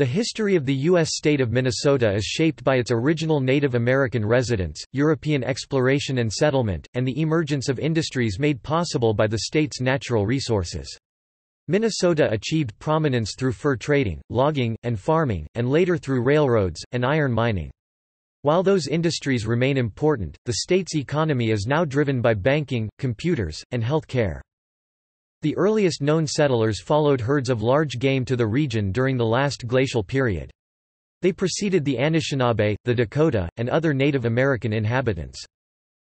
The history of the U.S. state of Minnesota is shaped by its original Native American residents, European exploration and settlement, and the emergence of industries made possible by the state's natural resources. Minnesota achieved prominence through fur trading, logging, and farming, and later through railroads, and iron mining. While those industries remain important, the state's economy is now driven by banking, computers, and health care. The earliest known settlers followed herds of large game to the region during the last glacial period. They preceded the Anishinaabe, the Dakota, and other Native American inhabitants.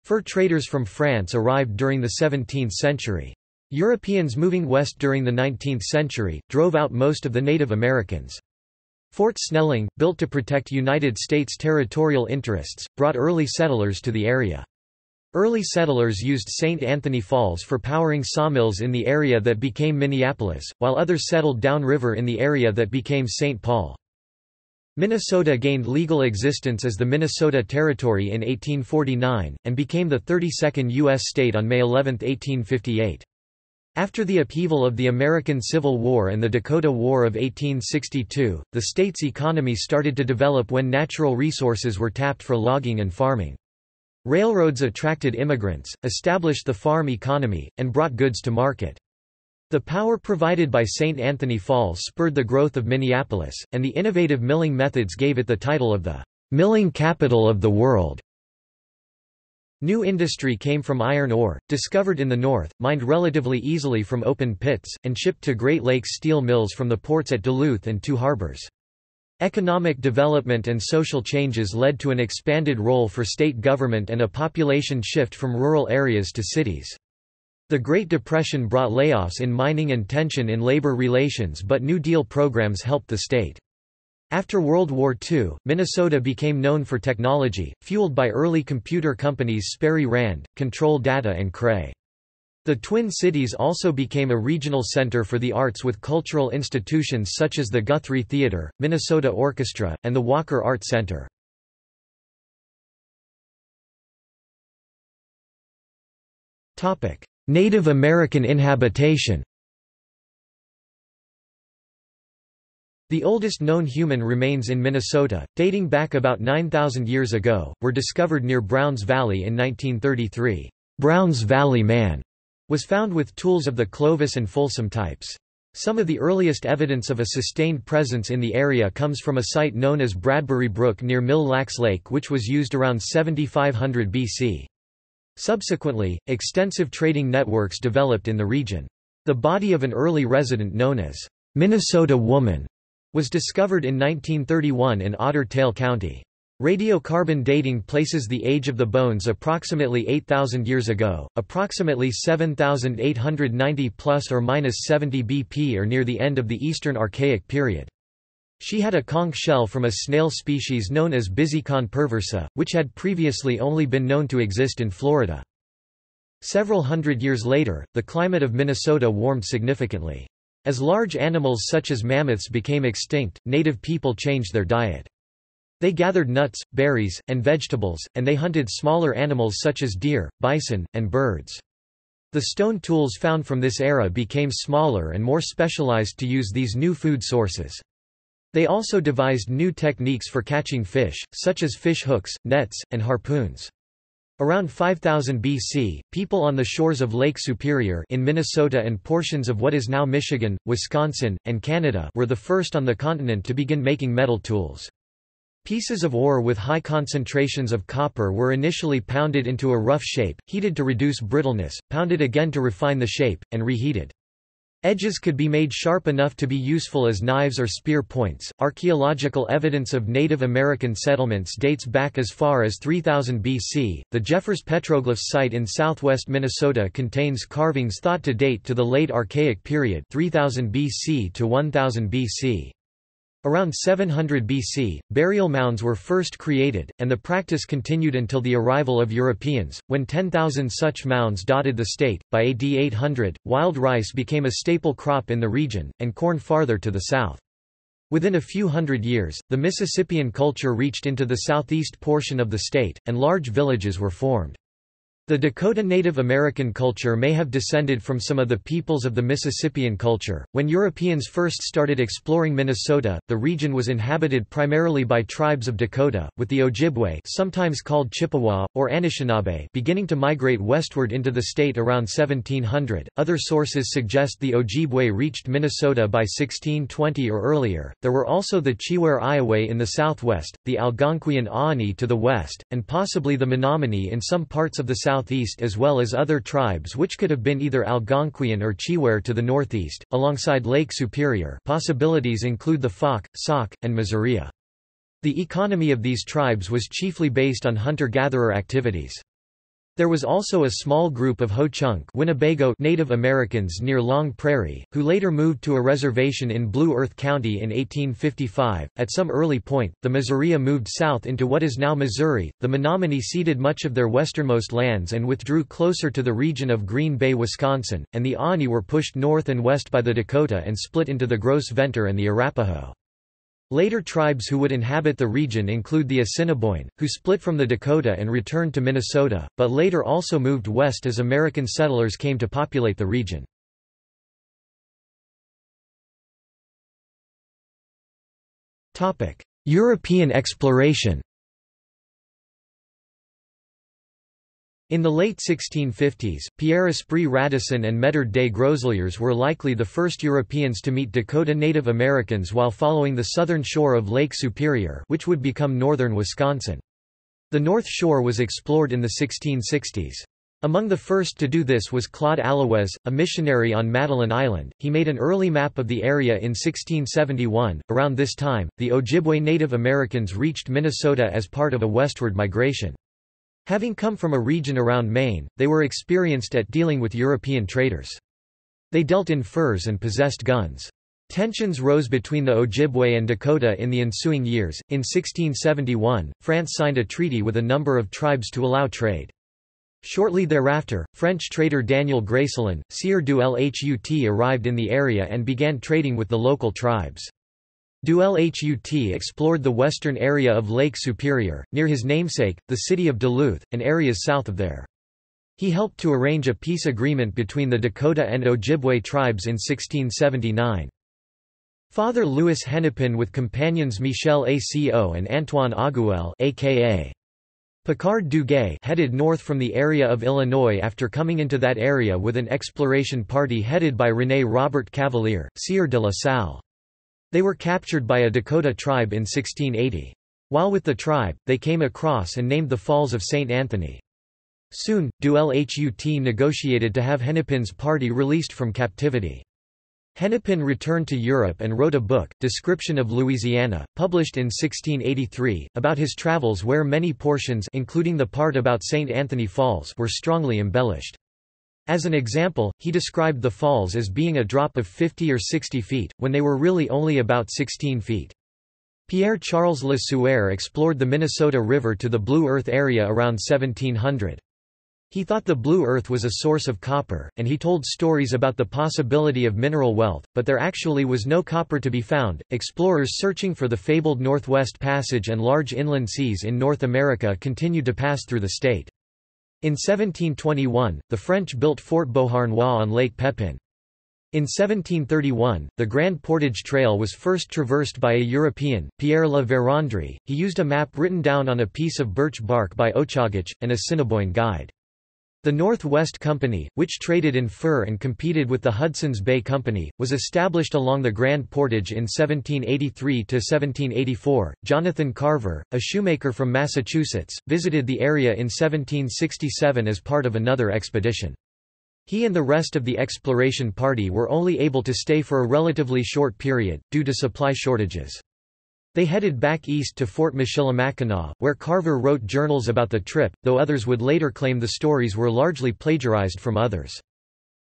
Fur traders from France arrived during the 17th century. Europeans moving west during the 19th century, drove out most of the Native Americans. Fort Snelling, built to protect United States territorial interests, brought early settlers to the area. Early settlers used St. Anthony Falls for powering sawmills in the area that became Minneapolis, while others settled downriver in the area that became St. Paul. Minnesota gained legal existence as the Minnesota Territory in 1849, and became the 32nd U.S. state on May 11, 1858. After the upheaval of the American Civil War and the Dakota War of 1862, the state's economy started to develop when natural resources were tapped for logging and farming. Railroads attracted immigrants, established the farm economy, and brought goods to market. The power provided by St. Anthony Falls spurred the growth of Minneapolis, and the innovative milling methods gave it the title of the milling capital of the world. New industry came from iron ore, discovered in the north, mined relatively easily from open pits, and shipped to Great Lakes steel mills from the ports at Duluth and two harbors. Economic development and social changes led to an expanded role for state government and a population shift from rural areas to cities. The Great Depression brought layoffs in mining and tension in labor relations but New Deal programs helped the state. After World War II, Minnesota became known for technology, fueled by early computer companies Sperry Rand, Control Data and Cray. The Twin Cities also became a regional center for the arts with cultural institutions such as the Guthrie Theater, Minnesota Orchestra, and the Walker Art Center. Native American inhabitation The oldest known human remains in Minnesota, dating back about 9,000 years ago, were discovered near Browns Valley in 1933. Browns Valley Man was found with tools of the Clovis and Folsom types. Some of the earliest evidence of a sustained presence in the area comes from a site known as Bradbury Brook near Lacs Lake which was used around 7500 BC. Subsequently, extensive trading networks developed in the region. The body of an early resident known as Minnesota Woman was discovered in 1931 in Otter Tail County. Radiocarbon dating places the age of the bones approximately 8,000 years ago, approximately 7,890 plus or minus 70 BP or near the end of the Eastern Archaic period. She had a conch shell from a snail species known as Busycon perversa, which had previously only been known to exist in Florida. Several hundred years later, the climate of Minnesota warmed significantly. As large animals such as mammoths became extinct, native people changed their diet. They gathered nuts, berries, and vegetables, and they hunted smaller animals such as deer, bison, and birds. The stone tools found from this era became smaller and more specialized to use these new food sources. They also devised new techniques for catching fish, such as fish hooks, nets, and harpoons. Around 5000 BC, people on the shores of Lake Superior in Minnesota and portions of what is now Michigan, Wisconsin, and Canada were the first on the continent to begin making metal tools. Pieces of ore with high concentrations of copper were initially pounded into a rough shape, heated to reduce brittleness, pounded again to refine the shape, and reheated. Edges could be made sharp enough to be useful as knives or spear points. Archaeological evidence of Native American settlements dates back as far as 3000 BC. The Jeffers Petroglyphs site in southwest Minnesota contains carvings thought to date to the late Archaic period, 3000 BC to 1000 BC. Around 700 BC, burial mounds were first created, and the practice continued until the arrival of Europeans, when 10,000 such mounds dotted the state. By AD 800, wild rice became a staple crop in the region, and corn farther to the south. Within a few hundred years, the Mississippian culture reached into the southeast portion of the state, and large villages were formed. The Dakota Native American culture may have descended from some of the peoples of the Mississippian culture. When Europeans first started exploring Minnesota, the region was inhabited primarily by tribes of Dakota, with the Ojibwe, sometimes called Chippewa or Anishinaabe, beginning to migrate westward into the state around 1700. Other sources suggest the Ojibwe reached Minnesota by 1620 or earlier. There were also the Chiwere Iowa in the southwest, the Algonquian Aani to the west, and possibly the Menominee in some parts of the south southeast as well as other tribes which could have been either Algonquian or Chiwere to the northeast, alongside Lake Superior possibilities include the Fox, Sauk, and Missouria. The economy of these tribes was chiefly based on hunter-gatherer activities. There was also a small group of Ho-Chunk Winnebago Native Americans near Long Prairie, who later moved to a reservation in Blue Earth County in 1855. At some early point, the Missouria moved south into what is now Missouri. The Menominee ceded much of their westernmost lands and withdrew closer to the region of Green Bay, Wisconsin, and the Aani were pushed north and west by the Dakota and split into the Gros Ventre and the Arapaho. Later tribes who would inhabit the region include the Assiniboine, who split from the Dakota and returned to Minnesota, but later also moved west as American settlers came to populate the region. European exploration In the late 1650s, Pierre Esprit Radisson and Medard des Groseilliers were likely the first Europeans to meet Dakota Native Americans while following the southern shore of Lake Superior which would become northern Wisconsin. The North Shore was explored in the 1660s. Among the first to do this was Claude Allouez, a missionary on Madeline Island. He made an early map of the area in 1671. Around this time, the Ojibwe Native Americans reached Minnesota as part of a westward migration. Having come from a region around Maine, they were experienced at dealing with European traders. They dealt in furs and possessed guns. Tensions rose between the Ojibwe and Dakota in the ensuing years. In 1671, France signed a treaty with a number of tribes to allow trade. Shortly thereafter, French trader Daniel Greysolon, Sieur du Lhut arrived in the area and began trading with the local tribes. Du Lhut explored the western area of Lake Superior, near his namesake, the city of Duluth, and areas south of there. He helped to arrange a peace agreement between the Dakota and Ojibwe tribes in 1679. Father Louis Hennepin with companions Michel Accault and Antoine Auguelle aka Picard du Gay headed north from the area of Illinois after coming into that area with an exploration party headed by René Robert Cavelier, Sieur de la Salle. They were captured by a Dakota tribe in 1680. While with the tribe, they came across and named the Falls of St. Anthony. Soon, Du Lhut negotiated to have Hennepin's party released from captivity. Hennepin returned to Europe and wrote a book, Description of Louisiana, published in 1683, about his travels where many portions including the part about St. Anthony Falls were strongly embellished. As an example, he described the falls as being a drop of 50 or 60 feet, when they were really only about 16 feet. Pierre-Charles Le Sueur explored the Minnesota River to the Blue Earth area around 1700. He thought the Blue Earth was a source of copper, and he told stories about the possibility of mineral wealth, but there actually was no copper to be found. Explorers searching for the fabled Northwest Passage and large inland seas in North America continued to pass through the state. In 1721, the French built Fort Beauharnois on Lake Pepin. In 1731, the Grand Portage Trail was first traversed by a European, Pierre La Vérendrye. He used a map written down on a piece of birch bark by Ochagach, an Assiniboine guide. The North West Company, which traded in fur and competed with the Hudson's Bay Company, was established along the Grand Portage in 1783–1784. Jonathan Carver, a shoemaker from Massachusetts, visited the area in 1767 as part of another expedition. He and the rest of the exploration party were only able to stay for a relatively short period, due to supply shortages. They headed back east to Fort Michilimackinac, where Carver wrote journals about the trip, though others would later claim the stories were largely plagiarized from others.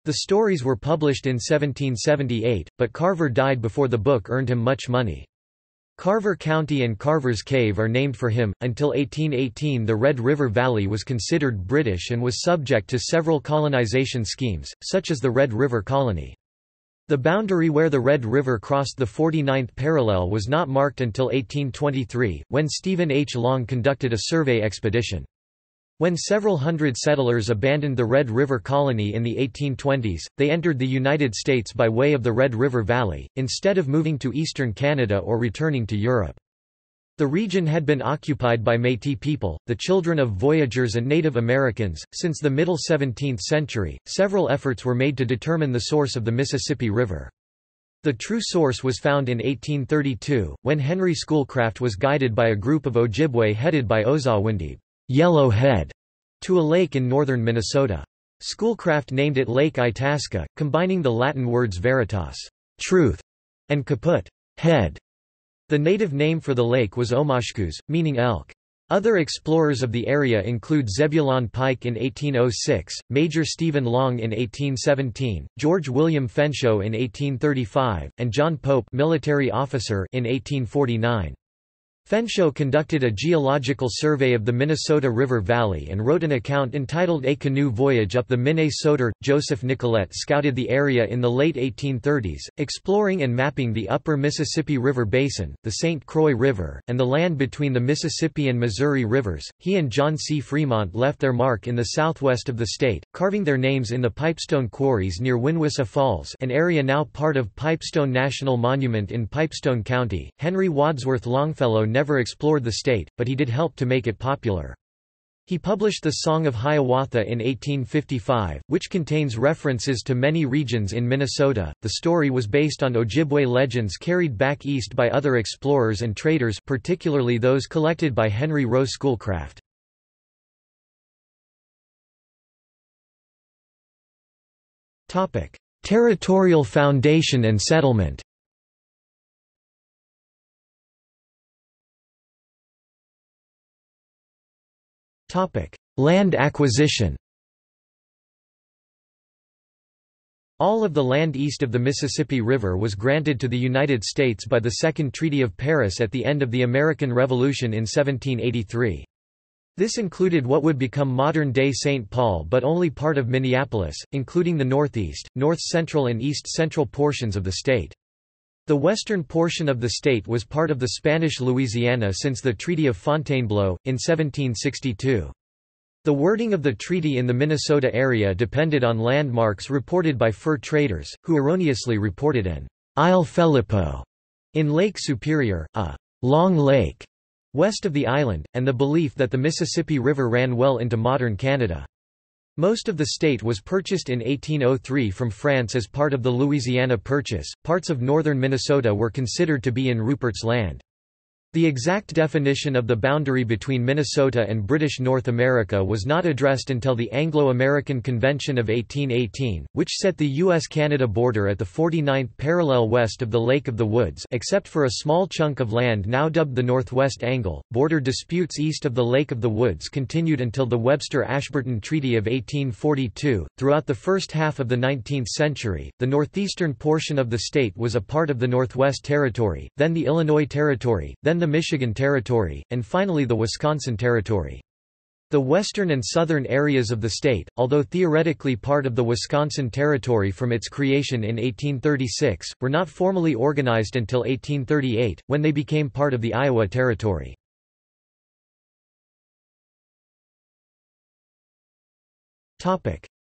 The stories were published in 1778, but Carver died before the book earned him much money. Carver County and Carver's Cave are named for him. Until 1818, the Red River Valley was considered British and was subject to several colonization schemes, such as the Red River Colony. The boundary where the Red River crossed the 49th parallel was not marked until 1823, when Stephen H. Long conducted a survey expedition. When several hundred settlers abandoned the Red River Colony in the 1820s, they entered the United States by way of the Red River Valley, instead of moving to eastern Canada or returning to Europe. The region had been occupied by Métis people, the children of voyageurs and Native Americans. Since the middle 17th century, several efforts were made to determine the source of the Mississippi River. The true source was found in 1832, when Henry Schoolcraft was guided by a group of Ojibwe headed by Ozawindib Yellow Head, to a lake in northern Minnesota. Schoolcraft named it Lake Itasca, combining the Latin words veritas truth, and caput head. The native name for the lake was Omashkoos, meaning elk. Other explorers of the area include Zebulon Pike in 1806, Major Stephen Long in 1817, George William Fenshaw in 1835, and John Pope military officer in 1849. Fenshaw conducted a geological survey of the Minnesota River Valley and wrote an account entitled A Canoe Voyage up the Minnesota. Joseph Nicollet scouted the area in the late 1830s, exploring and mapping the upper Mississippi River Basin, the St. Croix River, and the land between the Mississippi and Missouri rivers. He and John C. Fremont left their mark in the southwest of the state, carving their names in the Pipestone quarries near Winnewissa Falls, an area now part of Pipestone National Monument in Pipestone County. Henry Wadsworth Longfellow never explored the state, but he did help to make it popular. He published the Song of Hiawatha in 1855, which contains references to many regions in Minnesota. The story was based on Ojibwe legends carried back east by other explorers and traders, particularly those collected by Henry Rowe Schoolcraft. Topic: Territorial foundation and settlement. Land acquisition All of the land east of the Mississippi River was granted to the United States by the Second Treaty of Paris at the end of the American Revolution in 1783. This included what would become modern-day St. Paul but only part of Minneapolis, including the northeast, north-central and east-central portions of the state. The western portion of the state was part of the Spanish Louisiana since the Treaty of Fontainebleau, in 1762. The wording of the treaty in the Minnesota area depended on landmarks reported by fur traders, who erroneously reported an Isle Phelipeaux in Lake Superior, a long lake west of the island, and the belief that the Mississippi River ran well into modern Canada. Most of the state was purchased in 1803 from France as part of the Louisiana Purchase. Parts of northern Minnesota were considered to be in Rupert's Land. The exact definition of the boundary between Minnesota and British North America was not addressed until the Anglo-American Convention of 1818, which set the U.S.-Canada border at the 49th parallel west of the Lake of the Woods except for a small chunk of land now dubbed the Northwest Angle. Border disputes east of the Lake of the Woods continued until the Webster-Ashburton Treaty of 1842. Throughout the first half of the 19th century, the northeastern portion of the state was a part of the Northwest Territory, then the Illinois Territory, then the the Michigan Territory, and finally the Wisconsin Territory. The western and southern areas of the state, although theoretically part of the Wisconsin Territory from its creation in 1836, were not formally organized until 1838, when they became part of the Iowa Territory.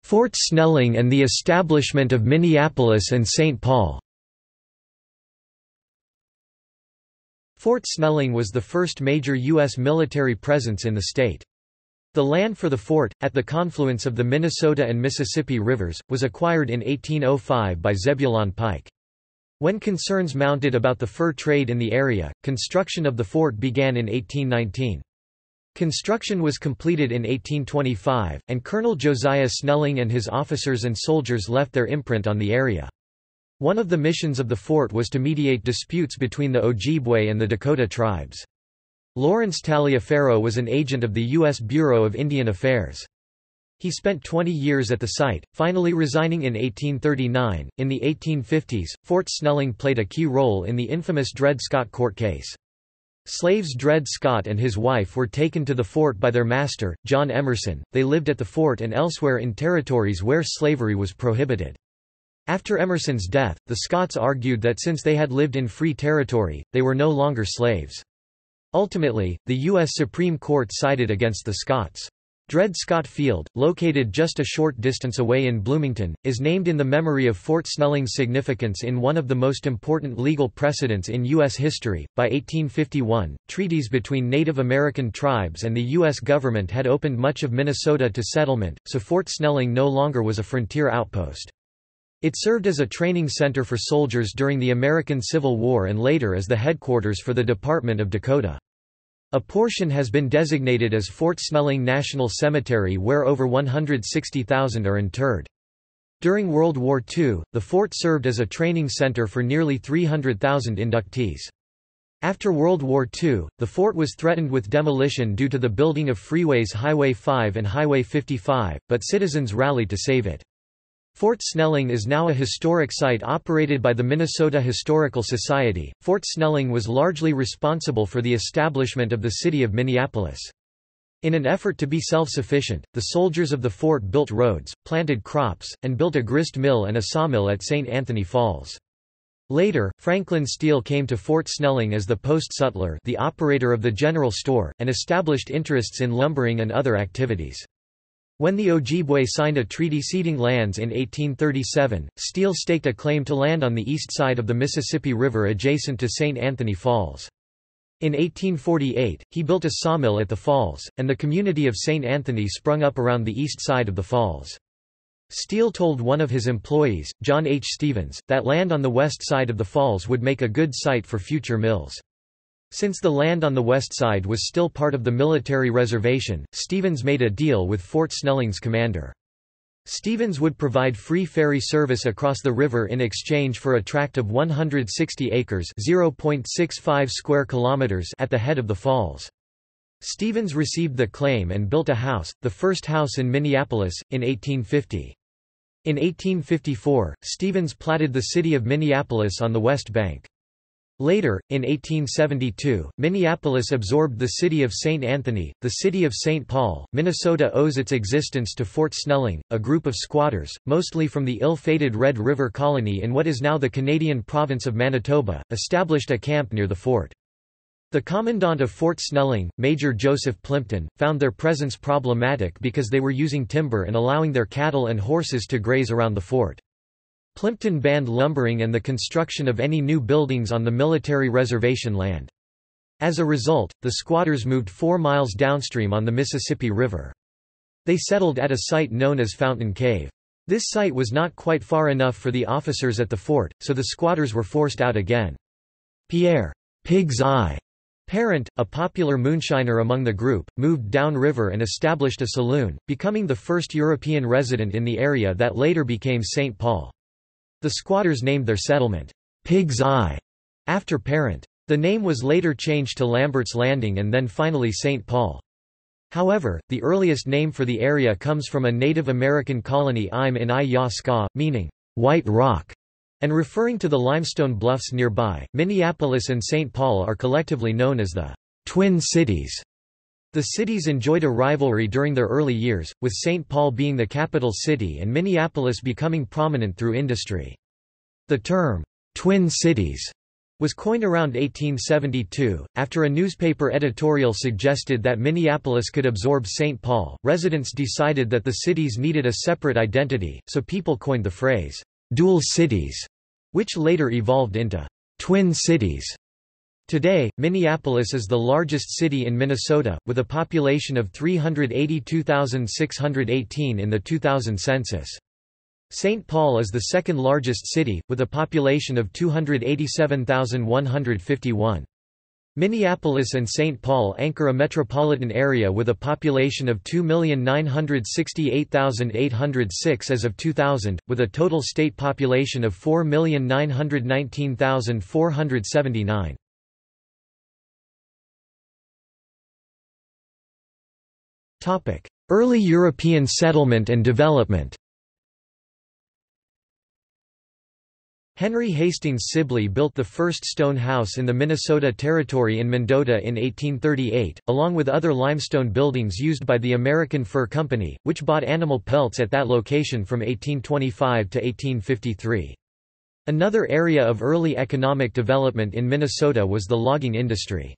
Fort Snelling and the establishment of Minneapolis and St. Paul Fort Snelling was the first major U.S. military presence in the state. The land for the fort, at the confluence of the Minnesota and Mississippi rivers, was acquired in 1805 by Zebulon Pike. When concerns mounted about the fur trade in the area, construction of the fort began in 1819. Construction was completed in 1825, and Colonel Josiah Snelling and his officers and soldiers left their imprint on the area. One of the missions of the fort was to mediate disputes between the Ojibwe and the Dakota tribes. Lawrence Taliaferro was an agent of the U.S. Bureau of Indian Affairs. He spent 20 years at the site, finally resigning in 1839. In the 1850s, Fort Snelling played a key role in the infamous Dred Scott court case. Slaves Dred Scott and his wife were taken to the fort by their master, John Emerson. They lived at the fort and elsewhere in territories where slavery was prohibited. After Emerson's death, the Scots argued that since they had lived in free territory, they were no longer slaves. Ultimately, the U.S. Supreme Court sided against the Scots. Dred Scott Field, located just a short distance away in Bloomington, is named in the memory of Fort Snelling's significance in one of the most important legal precedents in U.S. history. By 1851, treaties between Native American tribes and the U.S. government had opened much of Minnesota to settlement, so Fort Snelling no longer was a frontier outpost. It served as a training center for soldiers during the American Civil War and later as the headquarters for the Department of Dakota. A portion has been designated as Fort Snelling National Cemetery where over 160,000 are interred. During World War II, the fort served as a training center for nearly 300,000 inductees. After World War II, the fort was threatened with demolition due to the building of freeways Highway 5 and Highway 55, but citizens rallied to save it. Fort Snelling is now a historic site operated by the Minnesota Historical Society. Fort Snelling was largely responsible for the establishment of the city of Minneapolis. In an effort to be self-sufficient, the soldiers of the fort built roads, planted crops, and built a grist mill and a sawmill at St. Anthony Falls. Later, Franklin Steele came to Fort Snelling as the post-sutler the operator of the general store, and established interests in lumbering and other activities. When the Ojibwe signed a treaty ceding lands in 1837, Steele staked a claim to land on the east side of the Mississippi River adjacent to St. Anthony Falls. In 1848, he built a sawmill at the falls, and the community of St. Anthony sprung up around the east side of the falls. Steele told one of his employees, John H. Stevens, that land on the west side of the falls would make a good site for future mills. Since the land on the west side was still part of the military reservation, Stevens made a deal with Fort Snelling's commander. Stevens would provide free ferry service across the river in exchange for a tract of 160 acres (0.65 square kilometers) at the head of the falls. Stevens received the claim and built a house, the first house in Minneapolis, in 1850. In 1854, Stevens platted the city of Minneapolis on the west bank. Later, in 1872, Minneapolis absorbed the city of St. Anthony, the city of St. Paul. Minnesota owes its existence to Fort Snelling, a group of squatters, mostly from the ill-fated Red River Colony in what is now the Canadian province of Manitoba, established a camp near the fort. The commandant of Fort Snelling, Major Joseph Plympton, found their presence problematic because they were using timber and allowing their cattle and horses to graze around the fort. Plympton banned lumbering and the construction of any new buildings on the military reservation land. As a result, the squatters moved four miles downstream on the Mississippi River. They settled at a site known as Fountain Cave. This site was not quite far enough for the officers at the fort, so the squatters were forced out again. Pierre Pig's Eye Parent, a popular moonshiner among the group, moved downriver and established a saloon, becoming the first European resident in the area that later became St. Paul. The squatters named their settlement, Pig's Eye, after Parent. The name was later changed to Lambert's Landing and then finally St. Paul. However, the earliest name for the area comes from a Native American colony Imnizaska, meaning, white rock, and referring to the limestone bluffs nearby. Minneapolis and St. Paul are collectively known as the Twin Cities. The cities enjoyed a rivalry during their early years, with St. Paul being the capital city and Minneapolis becoming prominent through industry. The term, Twin Cities, was coined around 1872. After a newspaper editorial suggested that Minneapolis could absorb St. Paul, residents decided that the cities needed a separate identity, so people coined the phrase, dual cities, which later evolved into twin cities. Today, Minneapolis is the largest city in Minnesota, with a population of 382,618 in the 2000 census. St. Paul is the second largest city, with a population of 287,151. Minneapolis and St. Paul anchor a metropolitan area with a population of 2,968,806 as of 2000, with a total state population of 4,919,479. Early European settlement and development Henry Hastings Sibley built the first stone house in the Minnesota Territory in Mendota in 1838, along with other limestone buildings used by the American Fur Company, which bought animal pelts at that location from 1825 to 1853. Another area of early economic development in Minnesota was the logging industry.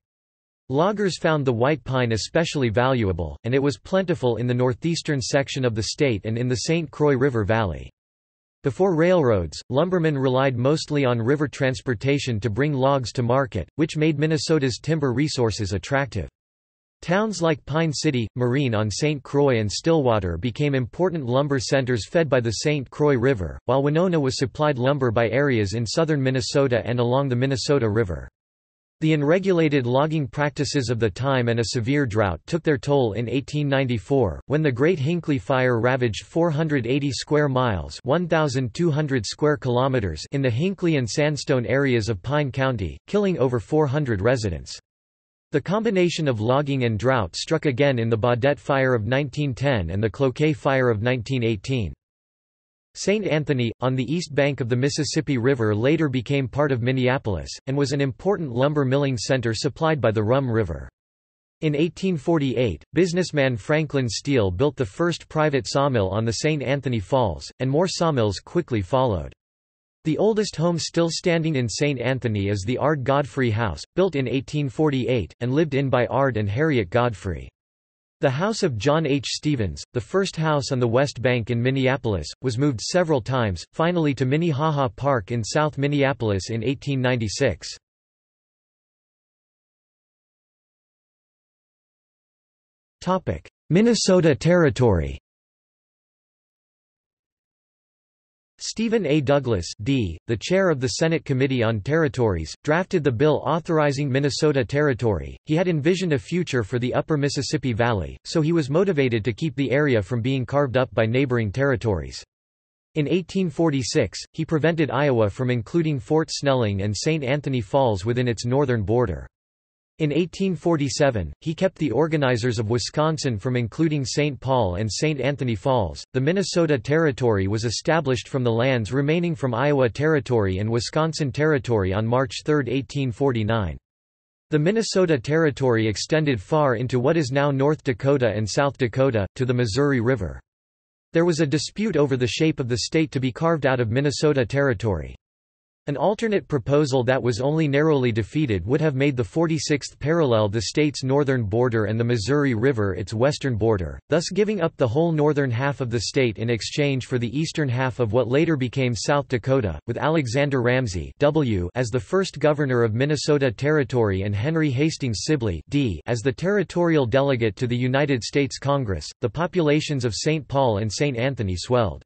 Loggers found the white pine especially valuable, and it was plentiful in the northeastern section of the state and in the St. Croix River Valley. Before railroads, lumbermen relied mostly on river transportation to bring logs to market, which made Minnesota's timber resources attractive. Towns like Pine City, Marine on St. Croix and Stillwater became important lumber centers fed by the St. Croix River, while Winona was supplied lumber by areas in southern Minnesota and along the Minnesota River. The unregulated logging practices of the time and a severe drought took their toll in 1894, when the Great Hinckley Fire ravaged 480 square miles 1,200 square kilometers in the Hinckley and Sandstone areas of Pine County, killing over 400 residents. The combination of logging and drought struck again in the Baudette Fire of 1910 and the Cloquet Fire of 1918. St. Anthony, on the east bank of the Mississippi River later became part of Minneapolis, and was an important lumber milling center supplied by the Rum River. In 1848, businessman Franklin Steele built the first private sawmill on the St. Anthony Falls, and more sawmills quickly followed. The oldest home still standing in St. Anthony is the Ard Godfrey House, built in 1848, and lived in by Ard and Harriet Godfrey. The house of John H. Stevens, the first house on the West Bank in Minneapolis, was moved several times, finally to Minnehaha Park in South Minneapolis in 1896. Minnesota Territory Stephen A. Douglas D., the chair of the Senate Committee on Territories, drafted the bill authorizing Minnesota Territory. He had envisioned a future for the upper Mississippi Valley, so he was motivated to keep the area from being carved up by neighboring territories. In 1846, he prevented Iowa from including Fort Snelling and St. Anthony Falls within its northern border. In 1847, he kept the organizers of Wisconsin from including St. Paul and St. Anthony Falls. The Minnesota Territory was established from the lands remaining from Iowa Territory and Wisconsin Territory on March 3, 1849. The Minnesota Territory extended far into what is now North Dakota and South Dakota, to the Missouri River. There was a dispute over the shape of the state to be carved out of Minnesota Territory. An alternate proposal that was only narrowly defeated would have made the 46th parallel the state's northern border and the Missouri River its western border, thus giving up the whole northern half of the state in exchange for the eastern half of what later became South Dakota, with Alexander Ramsey w as the first governor of Minnesota Territory and Henry Hastings Sibley d as the territorial delegate to the United States Congress. The populations of St. Paul and St. Anthony swelled.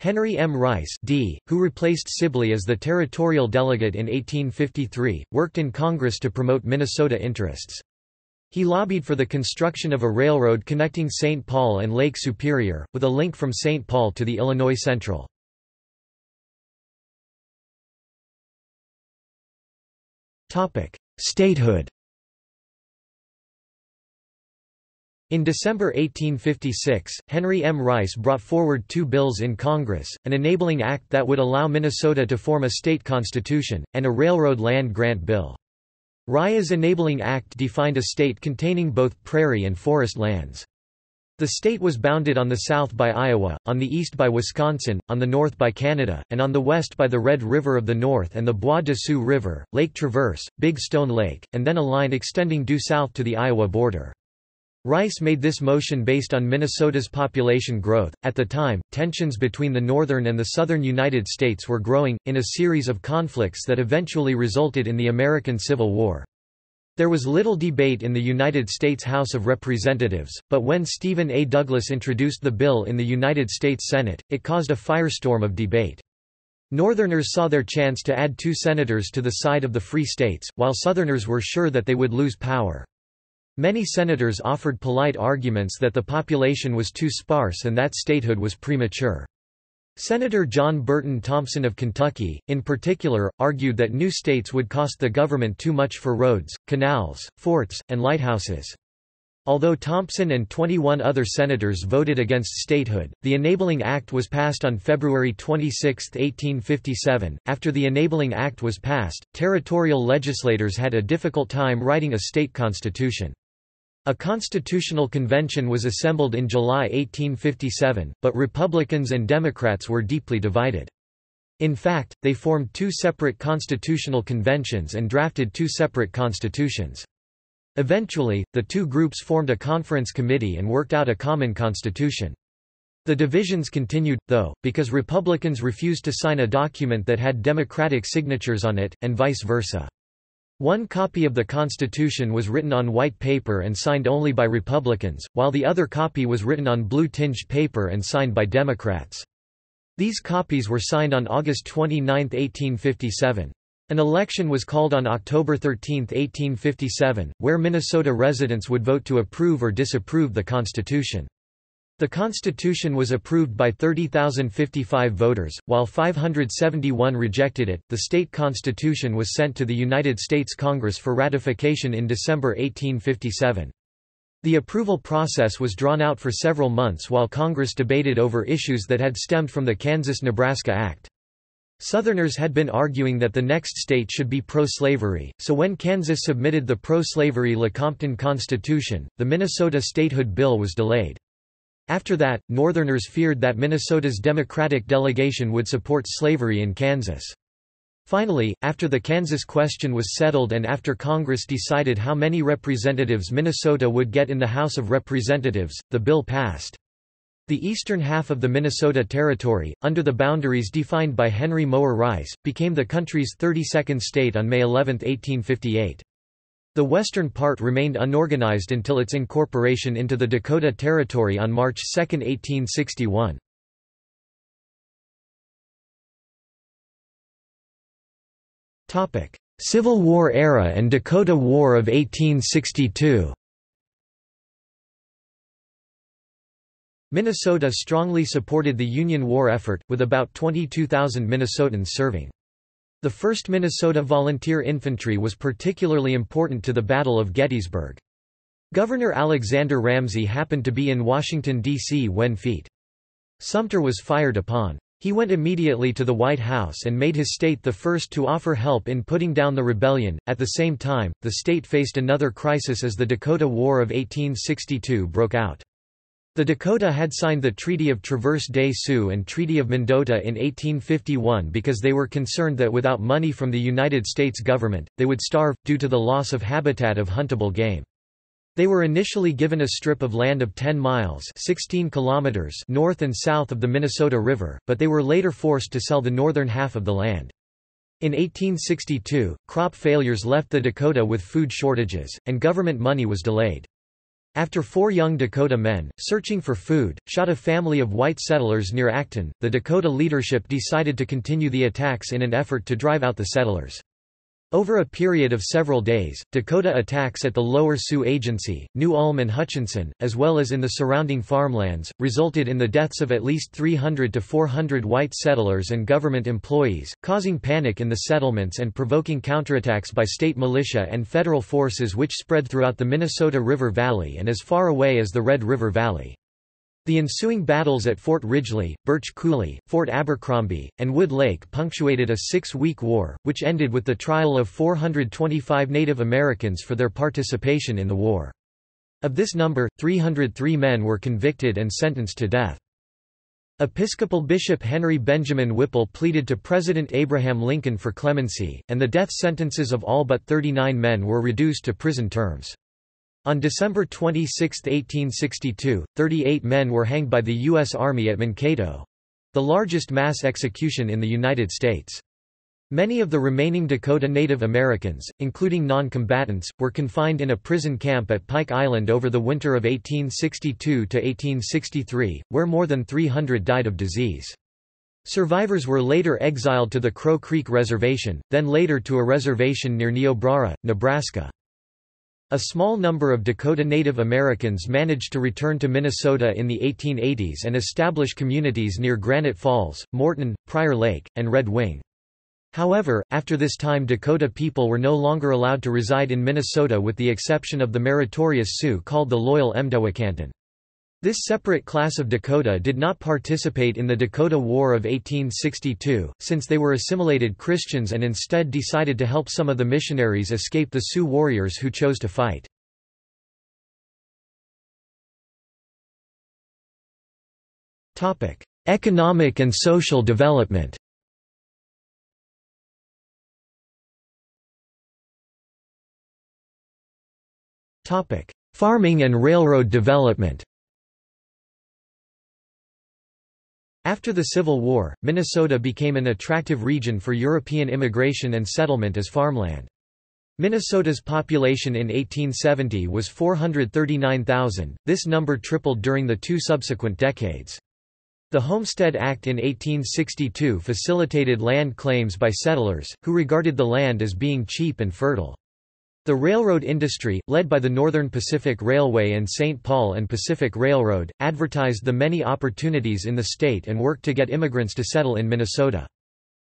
Henry M. Rice D., who replaced Sibley as the territorial delegate in 1853, worked in Congress to promote Minnesota interests. He lobbied for the construction of a railroad connecting St. Paul and Lake Superior, with a link from St. Paul to the Illinois Central. Statehood In December 1856, Henry M. Rice brought forward two bills in Congress, an enabling act that would allow Minnesota to form a state constitution, and a railroad land grant bill. Rice's enabling act defined a state containing both prairie and forest lands. The state was bounded on the south by Iowa, on the east by Wisconsin, on the north by Canada, and on the west by the Red River of the North and the Bois de Sioux River, Lake Traverse, Big Stone Lake, and then a line extending due south to the Iowa border. Rice made this motion based on Minnesota's population growth. At the time, tensions between the northern and the southern United States were growing, in a series of conflicts that eventually resulted in the American Civil War. There was little debate in the United States House of Representatives, but when Stephen A. Douglas introduced the bill in the United States Senate, it caused a firestorm of debate. Northerners saw their chance to add two senators to the side of the Free States, while Southerners were sure that they would lose power. Many senators offered polite arguments that the population was too sparse and that statehood was premature. Senator John Burton Thompson of Kentucky, in particular, argued that new states would cost the government too much for roads, canals, forts, and lighthouses. Although Thompson and 21 other senators voted against statehood, the Enabling Act was passed on February 26, 1857. After the Enabling Act was passed, territorial legislators had a difficult time writing a state constitution. A constitutional convention was assembled in July 1857, but Republicans and Democrats were deeply divided. In fact, they formed two separate constitutional conventions and drafted two separate constitutions. Eventually, the two groups formed a conference committee and worked out a common constitution. The divisions continued, though, because Republicans refused to sign a document that had Democratic signatures on it, and vice versa. One copy of the Constitution was written on white paper and signed only by Republicans, while the other copy was written on blue-tinged paper and signed by Democrats. These copies were signed on August 29, 1857. An election was called on October 13, 1857, where Minnesota residents would vote to approve or disapprove the Constitution. The Constitution was approved by 30,055 voters, while 571 rejected it. The state constitution was sent to the United States Congress for ratification in December 1857. The approval process was drawn out for several months while Congress debated over issues that had stemmed from the Kansas-Nebraska Act. Southerners had been arguing that the next state should be pro-slavery, so when Kansas submitted the pro-slavery Lecompton Constitution, the Minnesota statehood bill was delayed. After that, Northerners feared that Minnesota's Democratic delegation would support slavery in Kansas. Finally, after the Kansas question was settled and after Congress decided how many representatives Minnesota would get in the House of Representatives, the bill passed. The eastern half of the Minnesota Territory, under the boundaries defined by Henry Mower Rice, became the country's 32nd state on May 11, 1858. The western part remained unorganized until its incorporation into the Dakota Territory on March 2, 1861. Civil War era and Dakota War of 1862 Minnesota strongly supported the Union war effort, with about 22,000 Minnesotans serving. The 1st Minnesota Volunteer Infantry was particularly important to the Battle of Gettysburg. Governor Alexander Ramsey happened to be in Washington, D.C. when Feat. Sumter was fired upon. He went immediately to the White House and made his state the first to offer help in putting down the rebellion. At the same time, the state faced another crisis as the Dakota War of 1862 broke out. The Dakota had signed the Treaty of Traverse des Sioux and Treaty of Mendota in 1851 because they were concerned that without money from the United States government, they would starve, due to the loss of habitat of huntable game. They were initially given a strip of land of 10 miles 16 kilometers north and south of the Minnesota River, but they were later forced to sell the northern half of the land. In 1862, crop failures left the Dakota with food shortages, and government money was delayed. After four young Dakota men, searching for food, shot a family of white settlers near Acton, the Dakota leadership decided to continue the attacks in an effort to drive out the settlers. Over a period of several days, Dakota attacks at the Lower Sioux Agency, New Ulm and Hutchinson, as well as in the surrounding farmlands, resulted in the deaths of at least 300 to 400 white settlers and government employees, causing panic in the settlements and provoking counterattacks by state militia and federal forces which spread throughout the Minnesota River Valley and as far away as the Red River Valley. The ensuing battles at Fort Ridgely, Birch Coulee, Fort Abercrombie, and Wood Lake punctuated a six-week war, which ended with the trial of 425 Native Americans for their participation in the war. Of this number, 303 men were convicted and sentenced to death. Episcopal Bishop Henry Benjamin Whipple pleaded to President Abraham Lincoln for clemency, and the death sentences of all but 39 men were reduced to prison terms. On December 26, 1862, 38 men were hanged by the U.S. Army at Mankato—the largest mass execution in the United States. Many of the remaining Dakota Native Americans, including non-combatants, were confined in a prison camp at Pike Island over the winter of 1862–1863, where more than 300 died of disease. Survivors were later exiled to the Crow Creek Reservation, then later to a reservation near Niobrara, Nebraska. A small number of Dakota Native Americans managed to return to Minnesota in the 1880s and establish communities near Granite Falls, Morton, Prior Lake, and Red Wing. However, after this time Dakota people were no longer allowed to reside in Minnesota with the exception of the meritorious Sioux called the Loyal Mdewakanton. This separate class of Dakota did not participate in the Dakota War of 1862, since they were assimilated Christians and instead decided to help some of the missionaries escape the Sioux warriors who chose to fight. Economic and social development Farming and railroad development After the Civil War, Minnesota became an attractive region for European immigration and settlement as farmland. Minnesota's population in 1870 was 439,000, this number tripled during the two subsequent decades. The Homestead Act in 1862 facilitated land claims by settlers, who regarded the land as being cheap and fertile. The railroad industry, led by the Northern Pacific Railway and St. Paul and Pacific Railroad, advertised the many opportunities in the state and worked to get immigrants to settle in Minnesota.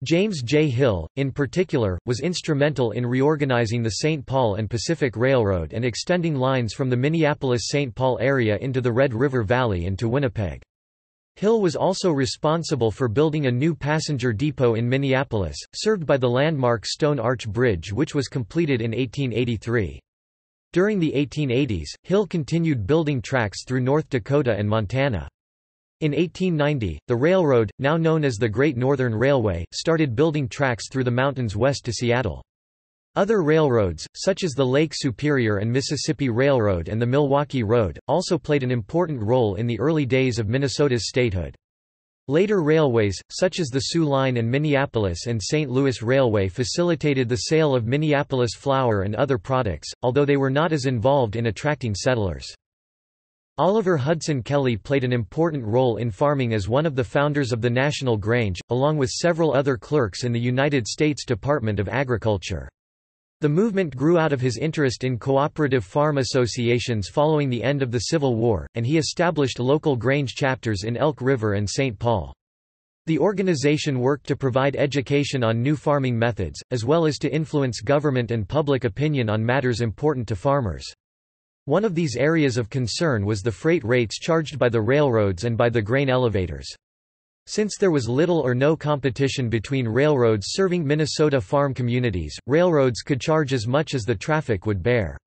James J. Hill, in particular, was instrumental in reorganizing the St. Paul and Pacific Railroad and extending lines from the Minneapolis-St. Paul area into the Red River Valley and to Winnipeg. Hill was also responsible for building a new passenger depot in Minneapolis, served by the landmark Stone Arch Bridge which was completed in 1883. During the 1880s, Hill continued building tracks through North Dakota and Montana. In 1890, the railroad, now known as the Great Northern Railway, started building tracks through the mountains west to Seattle. Other railroads, such as the Lake Superior and Mississippi Railroad and the Milwaukee Road, also played an important role in the early days of Minnesota's statehood. Later railways, such as the Soo Line and Minneapolis and St. Louis Railway facilitated the sale of Minneapolis flour and other products, although they were not as involved in attracting settlers. Oliver Hudson Kelley played an important role in farming as one of the founders of the National Grange, along with several other clerks in the United States Department of Agriculture. The movement grew out of his interest in cooperative farm associations following the end of the Civil War, and he established local Grange chapters in Elk River and St. Paul. The organization worked to provide education on new farming methods, as well as to influence government and public opinion on matters important to farmers. One of these areas of concern was the freight rates charged by the railroads and by the grain elevators. Since there was little or no competition between railroads serving Minnesota farm communities, railroads could charge as much as the traffic would bear.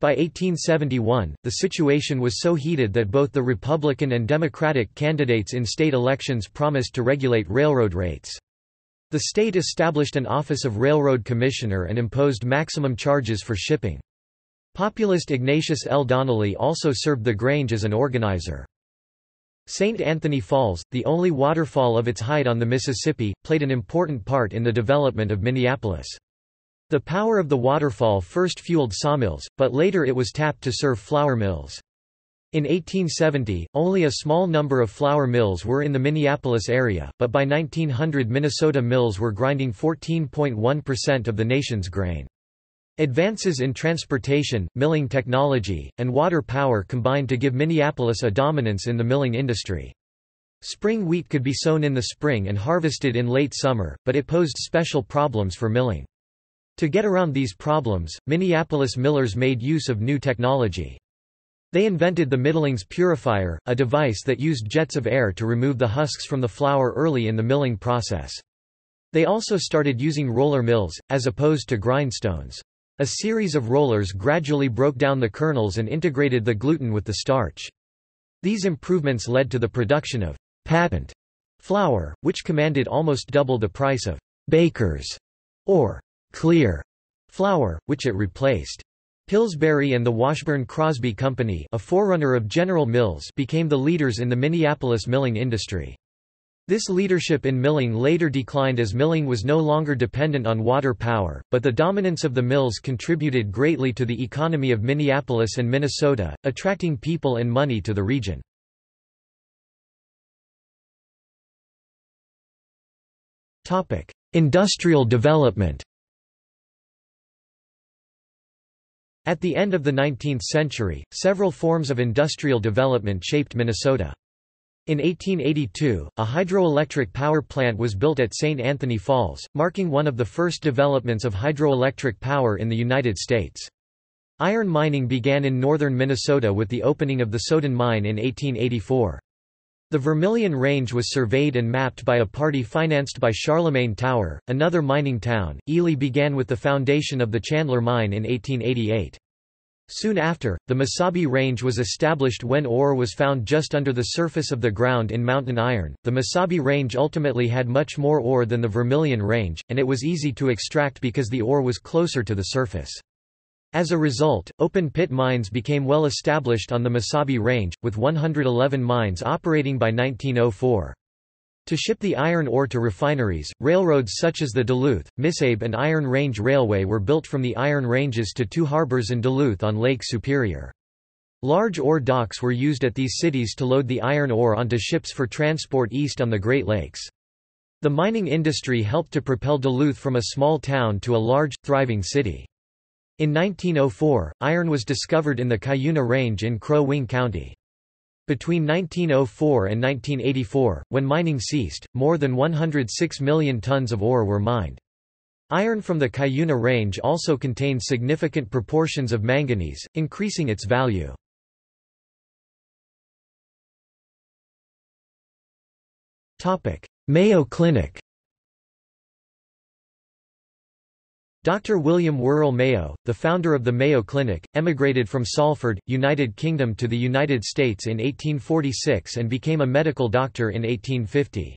By 1871, the situation was so heated that both the Republican and Democratic candidates in state elections promised to regulate railroad rates. The state established an Office of Railroad Commissioner and imposed maximum charges for shipping. Populist Ignatius L. Donnelly also served the Grange as an organizer. St. Anthony Falls, the only waterfall of its height on the Mississippi, played an important part in the development of Minneapolis. The power of the waterfall first fueled sawmills, but later it was tapped to serve flour mills. In 1870, only a small number of flour mills were in the Minneapolis area, but by 1900 Minnesota mills were grinding 14.1% of the nation's grain. Advances in transportation, milling technology, and water power combined to give Minneapolis a dominance in the milling industry. Spring wheat could be sown in the spring and harvested in late summer, but it posed special problems for milling. To get around these problems, Minneapolis millers made use of new technology. They invented the middlings purifier, a device that used jets of air to remove the husks from the flour early in the milling process. They also started using roller mills, as opposed to grindstones. A series of rollers gradually broke down the kernels and integrated the gluten with the starch. These improvements led to the production of patent flour, which commanded almost double the price of baker's or clear flour, which it replaced. Pillsbury and the Washburn Crosby Company a forerunner of General Mills became the leaders in the Minneapolis milling industry. This leadership in milling later declined as milling was no longer dependent on water power, but the dominance of the mills contributed greatly to the economy of Minneapolis and Minnesota, attracting people and money to the region. Industrial development At the end of the 19th century, several forms of industrial development shaped Minnesota. In 1882, a hydroelectric power plant was built at St. Anthony Falls, marking one of the first developments of hydroelectric power in the United States. Iron mining began in northern Minnesota with the opening of the Soudan mine in 1884. The Vermilion Range was surveyed and mapped by a party financed by Charlemagne Tower, another mining town. Ely began with the foundation of the Chandler mine in 1888. Soon after, the Mesabi Range was established when ore was found just under the surface of the ground in Mountain Iron. The Mesabi Range ultimately had much more ore than the Vermilion Range, and it was easy to extract because the ore was closer to the surface. As a result, open-pit mines became well established on the Mesabi Range, with 111 mines operating by 1904. To ship the iron ore to refineries, railroads such as the Duluth, Missabe and Iron Range Railway were built from the Iron Ranges to two harbors in Duluth on Lake Superior. Large ore docks were used at these cities to load the iron ore onto ships for transport east on the Great Lakes. The mining industry helped to propel Duluth from a small town to a large, thriving city. In 1904, iron was discovered in the Cuyuna Range in Crow Wing County. Between 1904 and 1984, when mining ceased, more than 106 million tons of ore were mined. Iron from the Cuyuna Range also contained significant proportions of manganese, increasing its value. Mayo Clinic Dr. William Worrall Mayo, the founder of the Mayo Clinic, emigrated from Salford, United Kingdom to the United States in 1846 and became a medical doctor in 1850.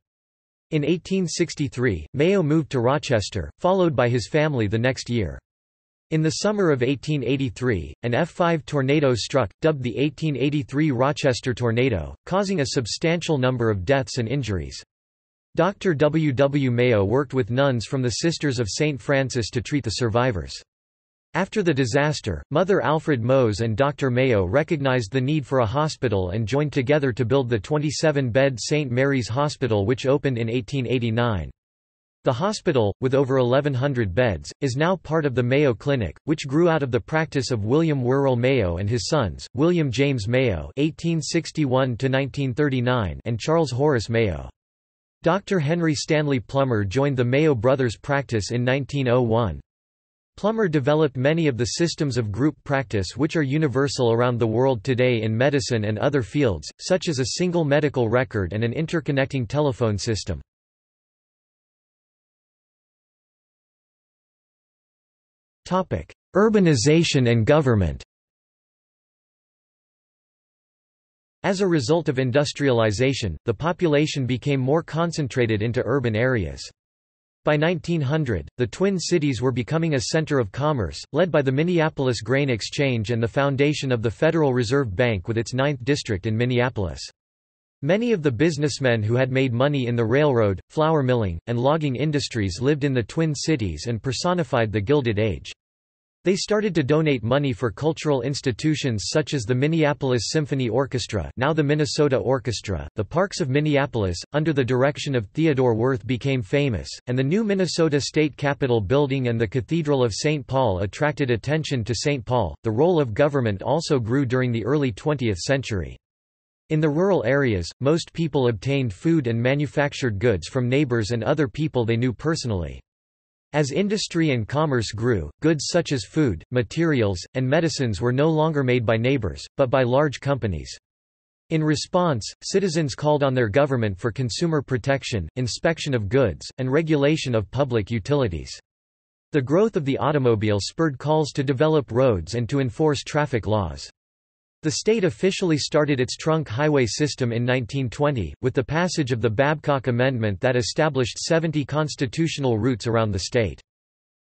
In 1863, Mayo moved to Rochester, followed by his family the next year. In the summer of 1883, an F5 tornado struck, dubbed the 1883 Rochester Tornado, causing a substantial number of deaths and injuries. Dr. W. W. Mayo worked with nuns from the Sisters of St. Francis to treat the survivors. After the disaster, Mother Alfred Moes and Dr. Mayo recognized the need for a hospital and joined together to build the 27-bed St. Mary's Hospital which opened in 1889. The hospital, with over 1,100 beds, is now part of the Mayo Clinic, which grew out of the practice of William Worrall Mayo and his sons, William James Mayo (1861–1939) and Charles Horace Mayo. Dr. Henry Stanley Plummer joined the Mayo Brothers practice in 1901. Plummer developed many of the systems of group practice which are universal around the world today in medicine and other fields, such as a single medical record and an interconnecting telephone system. Urbanization and government As a result of industrialization, the population became more concentrated into urban areas. By 1900, the Twin Cities were becoming a center of commerce, led by the Minneapolis Grain Exchange and the foundation of the Federal Reserve Bank with its ninth district in Minneapolis. Many of the businessmen who had made money in the railroad, flour milling, and logging industries lived in the Twin Cities and personified the Gilded Age. They started to donate money for cultural institutions such as the Minneapolis Symphony Orchestra now the Minnesota Orchestra. The parks of Minneapolis, under the direction of Theodore Wirth became famous, and the new Minnesota State Capitol building and the Cathedral of St. Paul attracted attention to St. Paul. The role of government also grew during the early 20th century. In the rural areas, most people obtained food and manufactured goods from neighbors and other people they knew personally. As industry and commerce grew, goods such as food, materials, and medicines were no longer made by neighbors, but by large companies. In response, citizens called on their government for consumer protection, inspection of goods, and regulation of public utilities. The growth of the automobile spurred calls to develop roads and to enforce traffic laws. The state officially started its trunk highway system in 1920, with the passage of the Babcock Amendment that established 70 constitutional routes around the state.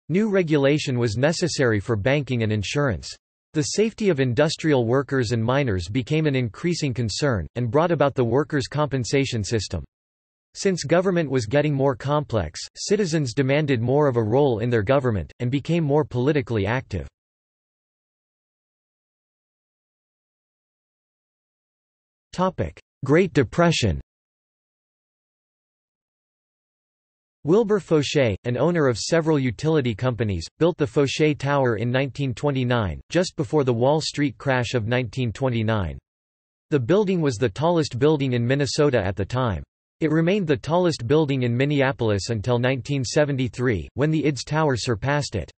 New regulation was necessary for banking and insurance. The safety of industrial workers and miners became an increasing concern, and brought about the workers' compensation system. Since government was getting more complex, citizens demanded more of a role in their government, and became more politically active. Great Depression Wilbur Foshay, an owner of several utility companies, built the Foshay Tower in 1929, just before the Wall Street crash of 1929. The building was the tallest building in Minnesota at the time. It remained the tallest building in Minneapolis until 1973, when the IDS Tower surpassed it.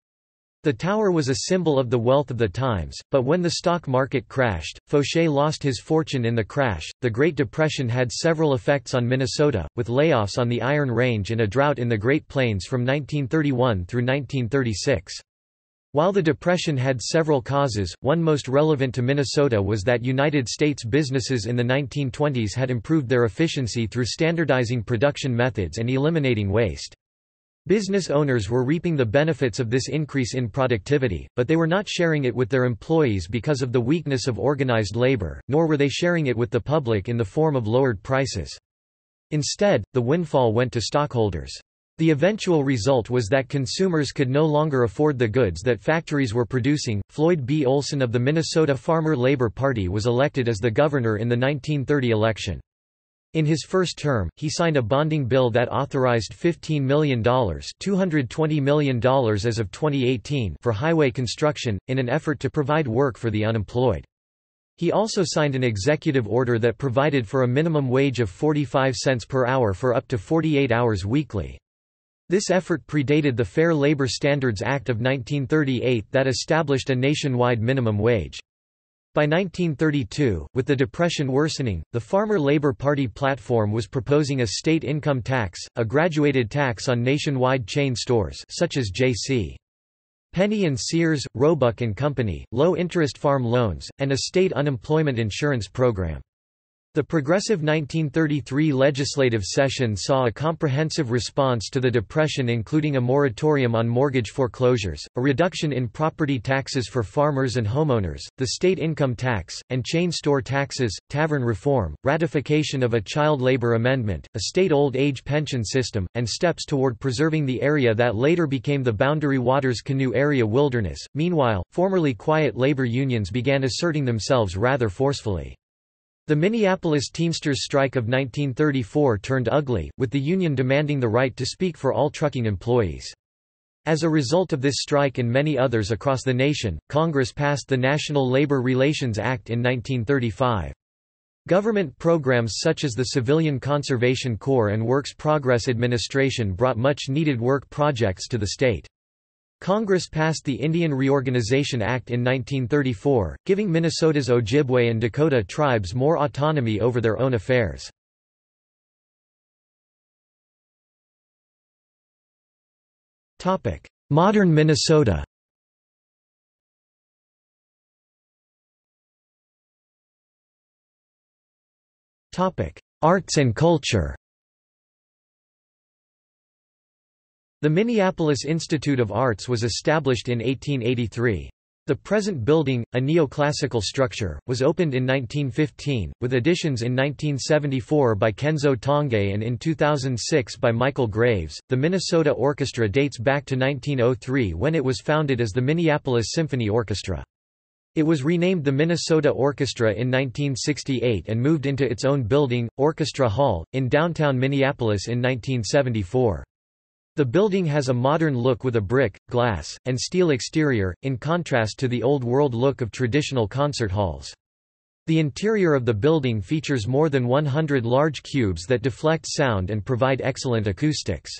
The tower was a symbol of the wealth of the times, but when the stock market crashed, Foshay lost his fortune in the crash. The Great Depression had several effects on Minnesota, with layoffs on the Iron Range and a drought in the Great Plains from 1931 through 1936. While the Depression had several causes, one most relevant to Minnesota was that United States businesses in the 1920s had improved their efficiency through standardizing production methods and eliminating waste. Business owners were reaping the benefits of this increase in productivity, but they were not sharing it with their employees because of the weakness of organized labor, nor were they sharing it with the public in the form of lowered prices. Instead, the windfall went to stockholders. The eventual result was that consumers could no longer afford the goods that factories were producing. Floyd B. Olson of the Minnesota Farmer Labor Party was elected as the governor in the 1930 election. In his first term, he signed a bonding bill that authorized $15 million, $220 million as of 2018 for highway construction, in an effort to provide work for the unemployed. He also signed an executive order that provided for a minimum wage of 45 cents per hour for up to 48 hours weekly. This effort predated the Fair Labor Standards Act of 1938 that established a nationwide minimum wage. By 1932, with the Depression worsening, the Farmer Labor Party platform was proposing a state income tax, a graduated tax on nationwide chain stores such as J.C. Penney and Sears, Roebuck and Company, low-interest farm loans, and a state unemployment insurance program. The progressive 1933 legislative session saw a comprehensive response to the Depression including a moratorium on mortgage foreclosures, a reduction in property taxes for farmers and homeowners, the state income tax, and chain store taxes, tavern reform, ratification of a child labor amendment, a state old age pension system, and steps toward preserving the area that later became the Boundary Waters Canoe Area Wilderness. Meanwhile, formerly quiet labor unions began asserting themselves rather forcefully. The Minneapolis Teamsters strike of 1934 turned ugly, with the union demanding the right to speak for all trucking employees. As a result of this strike and many others across the nation, Congress passed the National Labor Relations Act in 1935. Government programs such as the Civilian Conservation Corps and Works Progress Administration brought much needed work projects to the state. Congress passed the Indian Reorganization Act in 1934, giving Minnesota's Ojibwe and Dakota tribes more autonomy over their own affairs. Modern Minnesota Arts and culture The Minneapolis Institute of Arts was established in 1883. The present building, a neoclassical structure, was opened in 1915, with additions in 1974 by Kenzo Tange and in 2006 by Michael Graves. The Minnesota Orchestra dates back to 1903 when it was founded as the Minneapolis Symphony Orchestra. It was renamed the Minnesota Orchestra in 1968 and moved into its own building, Orchestra Hall, in downtown Minneapolis in 1974. The building has a modern look with a brick, glass, and steel exterior, in contrast to the Old World look of traditional concert halls. The interior of the building features more than 100 large cubes that deflect sound and provide excellent acoustics.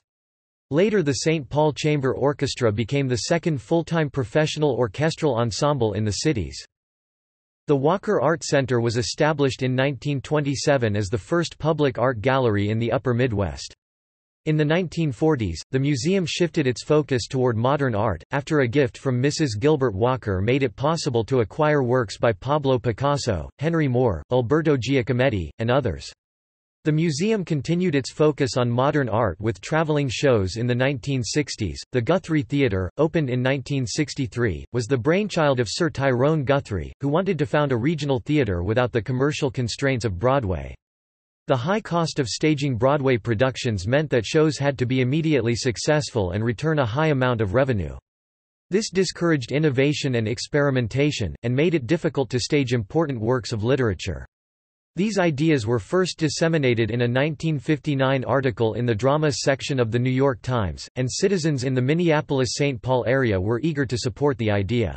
Later the St. Paul Chamber Orchestra became the second full-time professional orchestral ensemble in the cities. The Walker Art Center was established in 1927 as the first public art gallery in the Upper Midwest. In the 1940s, the museum shifted its focus toward modern art, after a gift from Mrs. Gilbert Walker made it possible to acquire works by Pablo Picasso, Henry Moore, Alberto Giacometti, and others. The museum continued its focus on modern art with traveling shows in the 1960s. The Guthrie Theatre, opened in 1963, was the brainchild of Sir Tyrone Guthrie, who wanted to found a regional theatre without the commercial constraints of Broadway. The high cost of staging Broadway productions meant that shows had to be immediately successful and return a high amount of revenue. This discouraged innovation and experimentation, and made it difficult to stage important works of literature. These ideas were first disseminated in a 1959 article in the Dramas section of The New York Times, and citizens in the Minneapolis-St. Paul area were eager to support the idea.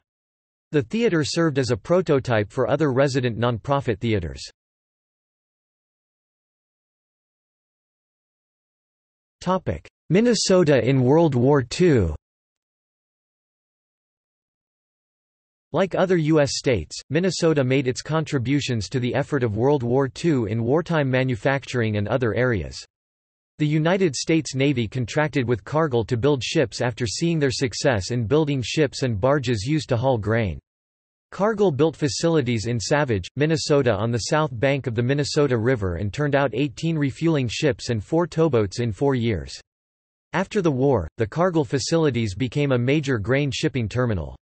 The theater served as a prototype for other resident nonprofit theaters. Minnesota in World War II Like other U.S. states, Minnesota made its contributions to the effort of World War II in wartime manufacturing and other areas. The United States Navy contracted with Cargill to build ships after seeing their success in building ships and barges used to haul grain. Cargill built facilities in Savage, Minnesota on the south bank of the Minnesota River and turned out 18 refueling ships and four towboats in four years. After the war, the Cargill facilities became a major grain shipping terminal.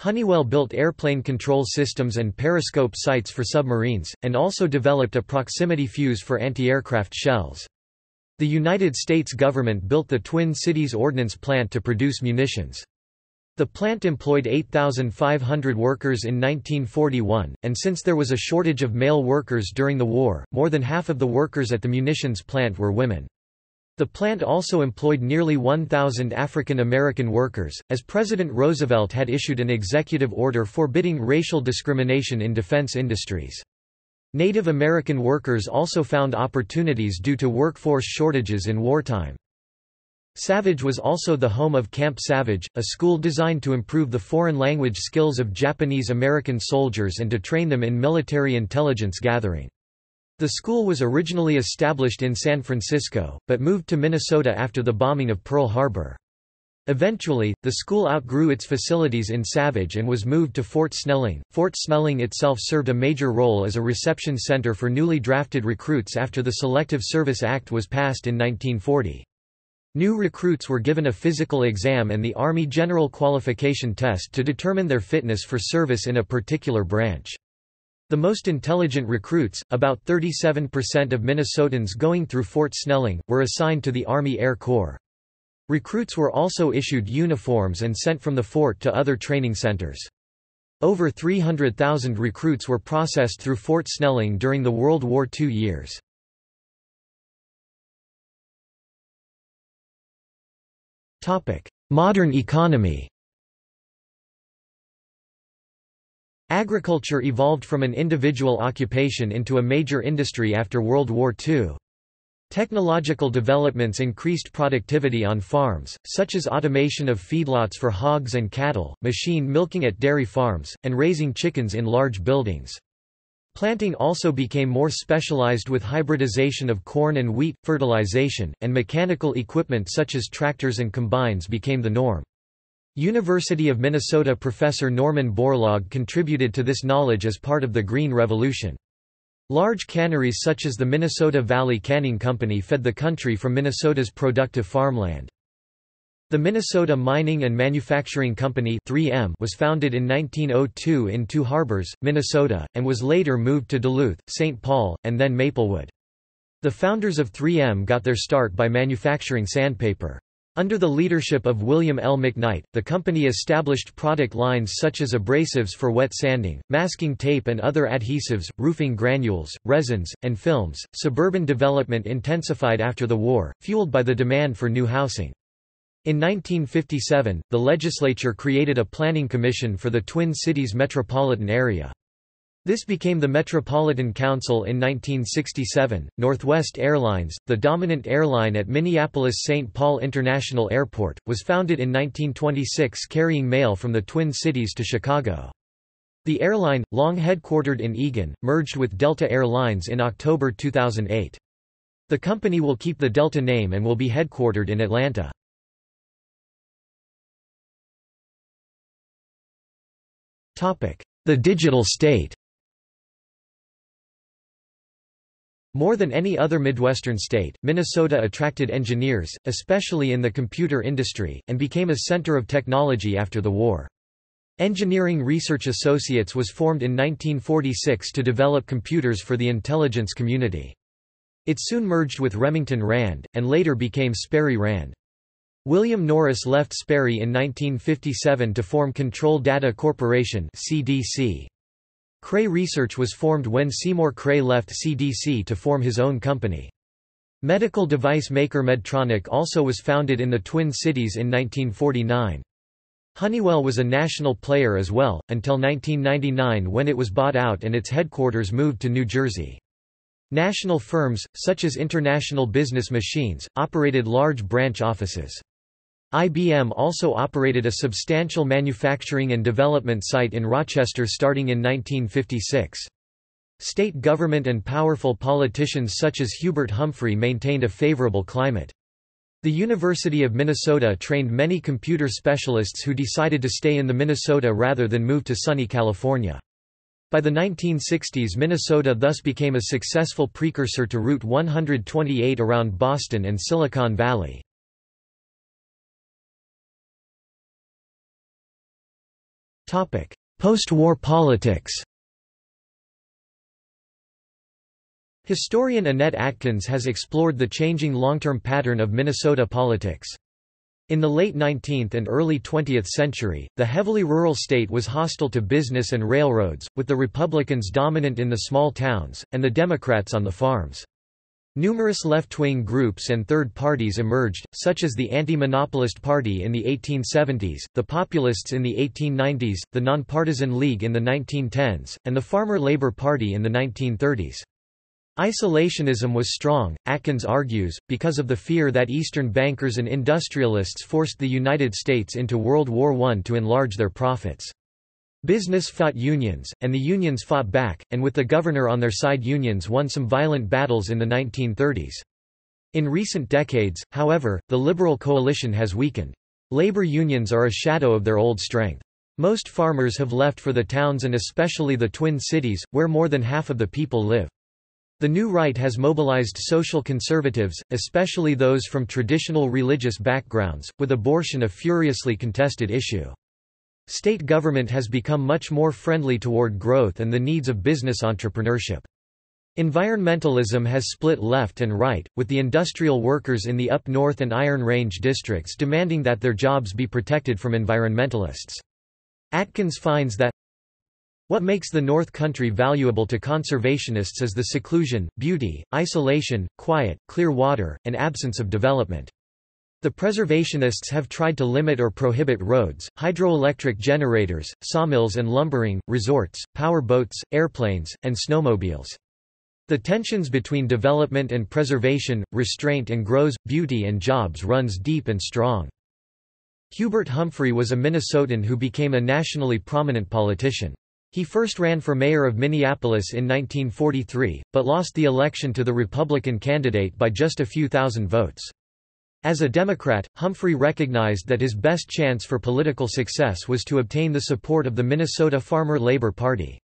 Honeywell built airplane control systems and periscope sights for submarines, and also developed a proximity fuse for anti-aircraft shells. The United States government built the Twin Cities Ordnance Plant to produce munitions. The plant employed 8,500 workers in 1941, and since there was a shortage of male workers during the war, more than half of the workers at the munitions plant were women. The plant also employed nearly 1,000 African American workers, as President Roosevelt had issued an executive order forbidding racial discrimination in defense industries. Native American workers also found opportunities due to workforce shortages in wartime. Savage was also the home of Camp Savage, a school designed to improve the foreign language skills of Japanese American soldiers and to train them in military intelligence gathering. The school was originally established in San Francisco, but moved to Minnesota after the bombing of Pearl Harbor. Eventually, the school outgrew its facilities in Savage and was moved to Fort Snelling. Fort Snelling itself served a major role as a reception center for newly drafted recruits after the Selective Service Act was passed in 1940. New recruits were given a physical exam and the Army General Qualification Test to determine their fitness for service in a particular branch. The most intelligent recruits, about 37% of Minnesotans going through Fort Snelling, were assigned to the Army Air Corps. Recruits were also issued uniforms and sent from the fort to other training centers. Over 300,000 recruits were processed through Fort Snelling during the World War II years. Modern economy Agriculture evolved from an individual occupation into a major industry after World War II. Technological developments increased productivity on farms, such as automation of feedlots for hogs and cattle, machine milking at dairy farms, and raising chickens in large buildings. Planting also became more specialized with hybridization of corn and wheat, fertilization, and mechanical equipment such as tractors and combines became the norm. University of Minnesota professor Norman Borlaug contributed to this knowledge as part of the Green Revolution. Large canneries such as the Minnesota Valley Canning Company fed the country from Minnesota's productive farmland. The Minnesota Mining and Manufacturing Company 3M was founded in 1902 in Two Harbors, Minnesota, and was later moved to Duluth, St. Paul, and then Maplewood. The founders of 3M got their start by manufacturing sandpaper. Under the leadership of William L. McKnight, the company established product lines such as abrasives for wet sanding, masking tape and other adhesives, roofing granules, resins, and films. Suburban development intensified after the war, fueled by the demand for new housing. In 1957, the legislature created a planning commission for the Twin Cities metropolitan area. This became the Metropolitan Council in 1967. Northwest Airlines, the dominant airline at Minneapolis-St. Paul International Airport, was founded in 1926 carrying mail from the Twin Cities to Chicago. The airline, long headquartered in Eagan, merged with Delta Air Lines in October 2008. The company will keep the Delta name and will be headquartered in Atlanta. The digital state More than any other Midwestern state, Minnesota attracted engineers, especially in the computer industry, and became a center of technology after the war. Engineering Research Associates was formed in 1946 to develop computers for the intelligence community. It soon merged with Remington Rand, and later became Sperry Rand. William Norris left Sperry in 1957 to form Control Data Corporation CDC. Cray Research was formed when Seymour Cray left CDC to form his own company. Medical device maker Medtronic also was founded in the Twin Cities in 1949. Honeywell was a national player as well, until 1999 when it was bought out and its headquarters moved to New Jersey. National firms, such as International Business Machines, operated large branch offices. IBM also operated a substantial manufacturing and development site in Rochester starting in 1956. State government and powerful politicians such as Hubert Humphrey maintained a favorable climate. The University of Minnesota trained many computer specialists who decided to stay in the Minnesota rather than move to sunny California. By the 1960s Minnesota thus became a successful precursor to Route 128 around Boston and Silicon Valley. Post-war politics Historian Annette Atkins has explored the changing long-term pattern of Minnesota politics. In the late 19th and early 20th century, the heavily rural state was hostile to business and railroads, with the Republicans dominant in the small towns, and the Democrats on the farms. Numerous left-wing groups and third parties emerged, such as the Anti-Monopolist Party in the 1870s, the Populists in the 1890s, the Nonpartisan League in the 1910s, and the Farmer Labor Party in the 1930s. Isolationism was strong, Atkins argues, because of the fear that Eastern bankers and industrialists forced the United States into World War I to enlarge their profits. Business fought unions, and the unions fought back, and with the governor on their side unions won some violent battles in the 1930s. In recent decades, however, the Liberal coalition has weakened. Labor unions are a shadow of their old strength. Most farmers have left for the towns and especially the Twin Cities, where more than half of the people live. The new right has mobilized social conservatives, especially those from traditional religious backgrounds, with abortion a furiously contested issue. State government has become much more friendly toward growth and the needs of business entrepreneurship. Environmentalism has split left and right, with the industrial workers in the Up North and Iron Range districts demanding that their jobs be protected from environmentalists. Atkins finds that what makes the North Country valuable to conservationists is the seclusion, beauty, isolation, quiet, clear water, and absence of development. The preservationists have tried to limit or prohibit roads, hydroelectric generators, sawmills and lumbering, resorts, power boats, airplanes, and snowmobiles. The tensions between development and preservation, restraint and grows, beauty and jobs runs deep and strong. Hubert Humphrey was a Minnesotan who became a nationally prominent politician. He first ran for mayor of Minneapolis in 1943, but lost the election to the Republican candidate by just a few thousand votes. As a Democrat, Humphrey recognized that his best chance for political success was to obtain the support of the Minnesota Farmer Labor Party.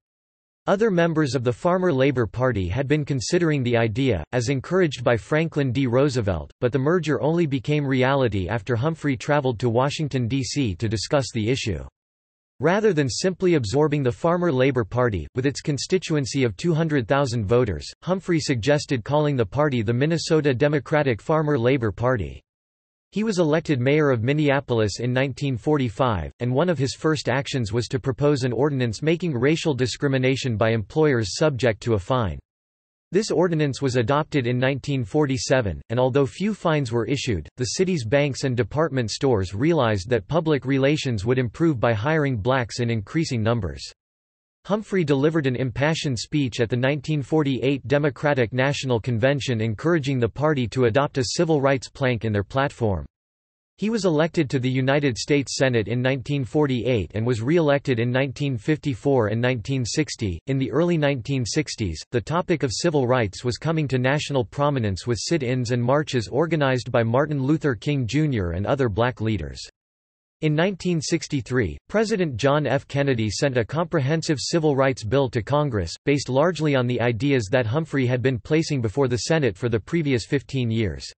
Other members of the Farmer Labor Party had been considering the idea, as encouraged by Franklin D. Roosevelt, but the merger only became reality after Humphrey traveled to Washington, D.C. to discuss the issue. Rather than simply absorbing the Farmer Labor Party, with its constituency of 200,000 voters, Humphrey suggested calling the party the Minnesota Democratic Farmer Labor Party. He was elected mayor of Minneapolis in 1945, and one of his first actions was to propose an ordinance making racial discrimination by employers subject to a fine. This ordinance was adopted in 1947, and although few fines were issued, the city's banks and department stores realized that public relations would improve by hiring blacks in increasing numbers. Humphrey delivered an impassioned speech at the 1948 Democratic National Convention encouraging the party to adopt a civil rights plank in their platform. He was elected to the United States Senate in 1948 and was re-elected in 1954 and 1960. In the early 1960s, the topic of civil rights was coming to national prominence with sit-ins and marches organized by Martin Luther King Jr. and other black leaders. In 1963, President John F. Kennedy sent a comprehensive civil rights bill to Congress, based largely on the ideas that Humphrey had been placing before the Senate for the previous 15 years.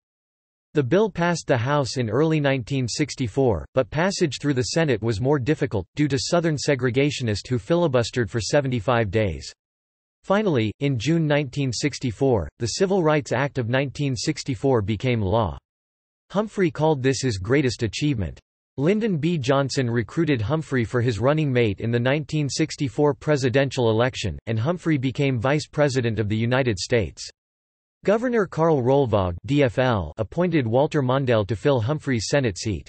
The bill passed the House in early 1964, but passage through the Senate was more difficult, due to Southern segregationists who filibustered for 75 days. Finally, in June 1964, the Civil Rights Act of 1964 became law. Humphrey called this his greatest achievement. Lyndon B. Johnson recruited Humphrey for his running mate in the 1964 presidential election, and Humphrey became Vice President of the United States. Governor Karl Rolvaag DFL appointed Walter Mondale to fill Humphrey's Senate seat.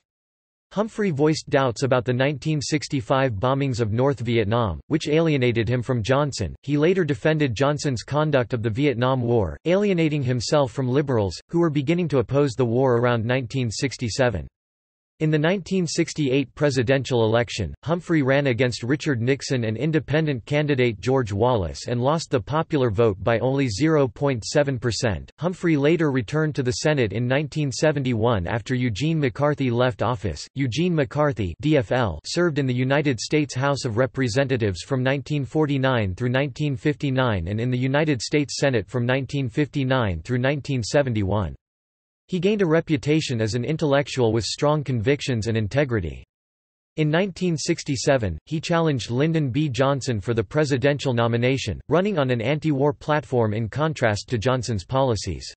Humphrey voiced doubts about the 1965 bombings of North Vietnam, which alienated him from Johnson. He later defended Johnson's conduct of the Vietnam War, alienating himself from liberals, who were beginning to oppose the war around 1967. In the 1968 presidential election, Humphrey ran against Richard Nixon and independent candidate George Wallace and lost the popular vote by only 0.7%. Humphrey later returned to the Senate in 1971 after Eugene McCarthy left office. Eugene McCarthy (DFL) served in the United States House of Representatives from 1949 through 1959 and in the United States Senate from 1959 through 1971. He gained a reputation as an intellectual with strong convictions and integrity. In 1967, he challenged Lyndon B. Johnson for the presidential nomination, running on an anti-war platform in contrast to Johnson's policies.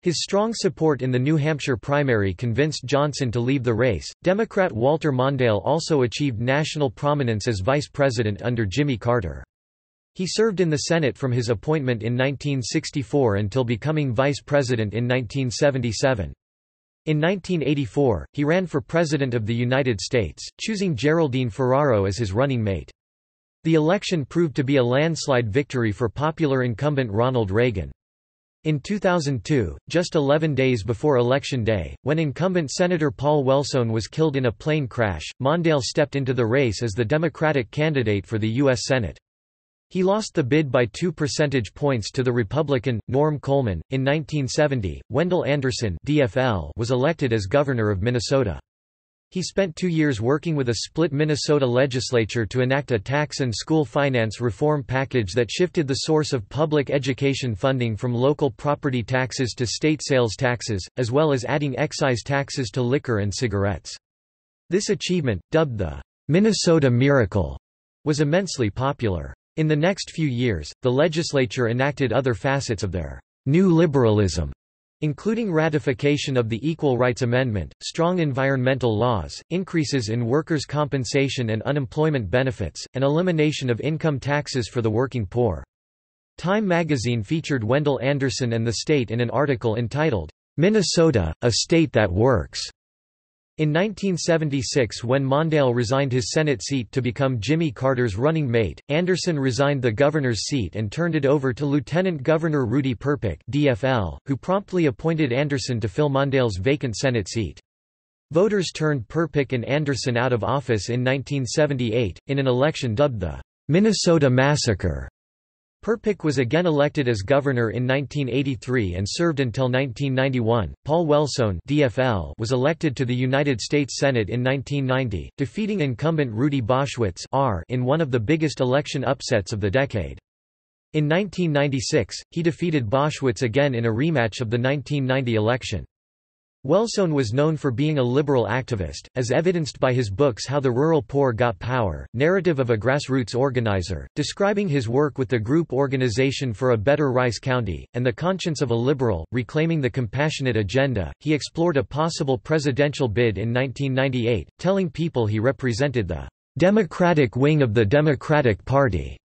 His strong support in the New Hampshire primary convinced Johnson to leave the race. Democrat Walter Mondale also achieved national prominence as vice president under Jimmy Carter. He served in the Senate from his appointment in 1964 until becoming vice president in 1977. In 1984, he ran for President of the United States, choosing Geraldine Ferraro as his running mate. The election proved to be a landslide victory for popular incumbent Ronald Reagan. In 2002, just 11 days before Election Day, when incumbent Senator Paul Wellstone was killed in a plane crash, Mondale stepped into the race as the Democratic candidate for the U.S. Senate. He lost the bid by two percentage points to the Republican, Norm Coleman. In 1970, Wendell Anderson DFL was elected as governor of Minnesota. He spent two years working with a split Minnesota legislature to enact a tax and school finance reform package that shifted the source of public education funding from local property taxes to state sales taxes, as well as adding excise taxes to liquor and cigarettes. This achievement, dubbed the Minnesota Miracle, was immensely popular. In the next few years, the legislature enacted other facets of their new liberalism, including ratification of the Equal Rights Amendment, strong environmental laws, increases in workers' compensation and unemployment benefits, and elimination of income taxes for the working poor. Time magazine featured Wendell Anderson and the state in an article entitled, Minnesota, a State That Works. In 1976 when Mondale resigned his Senate seat to become Jimmy Carter's running mate, Anderson resigned the governor's seat and turned it over to Lieutenant Governor Rudy Perpich DFL, who promptly appointed Anderson to fill Mondale's vacant Senate seat. Voters turned Perpich and Anderson out of office in 1978, in an election dubbed the Minnesota Massacre. Perpich was again elected as governor in 1983 and served until 1991. Paul Wellstone (DFL) was elected to the United States Senate in 1990, defeating incumbent Rudy Boschwitz (R) in one of the biggest election upsets of the decade. In 1996, he defeated Boschwitz again in a rematch of the 1990 election. Wellstone was known for being a liberal activist, as evidenced by his books How the Rural Poor Got Power, Narrative of a Grassroots Organizer, describing his work with the group Organization for a Better Rice County, and The Conscience of a Liberal, Reclaiming the Compassionate Agenda. He explored a possible presidential bid in 1998, telling people he represented the Democratic wing of the Democratic Party.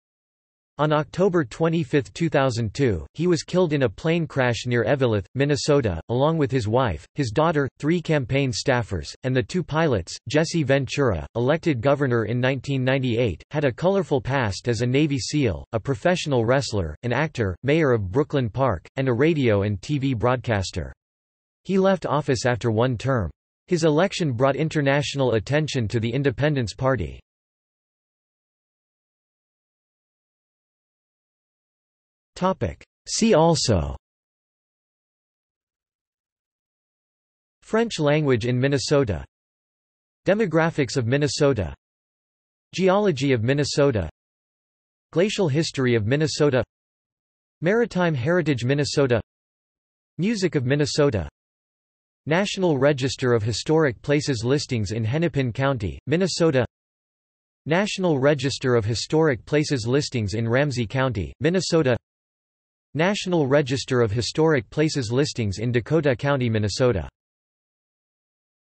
On October 25, 2002, he was killed in a plane crash near Eveleth, Minnesota, along with his wife, his daughter, three campaign staffers, and the two pilots. Jesse Ventura, elected governor in 1998, had a colorful past as a Navy SEAL, a professional wrestler, an actor, mayor of Brooklyn Park, and a radio and TV broadcaster. He left office after one term. His election brought international attention to the Independence Party. See also. French language in Minnesota. Demographics of Minnesota. Geology of Minnesota. Glacial history of Minnesota. Maritime heritage Minnesota. Music of Minnesota. National Register of Historic Places listings in Hennepin County, Minnesota. National Register of Historic Places listings in Ramsey County, Minnesota National Register of Historic Places listings in Dakota County, Minnesota